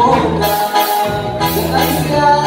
Oh, God,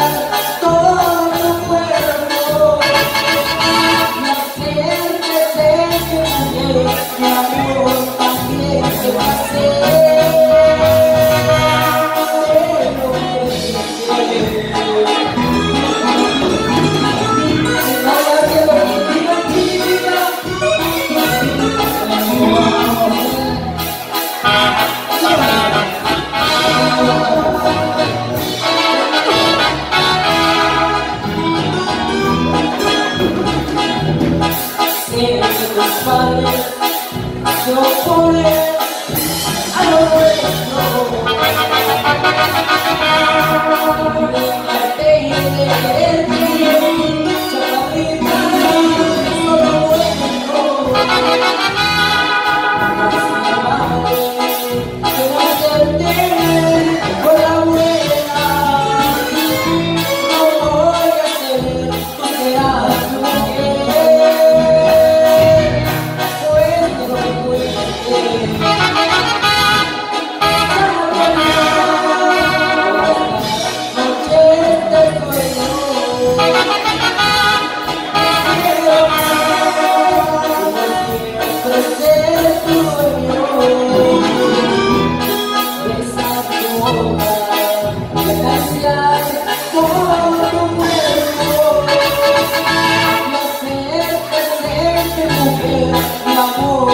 so forever. amor.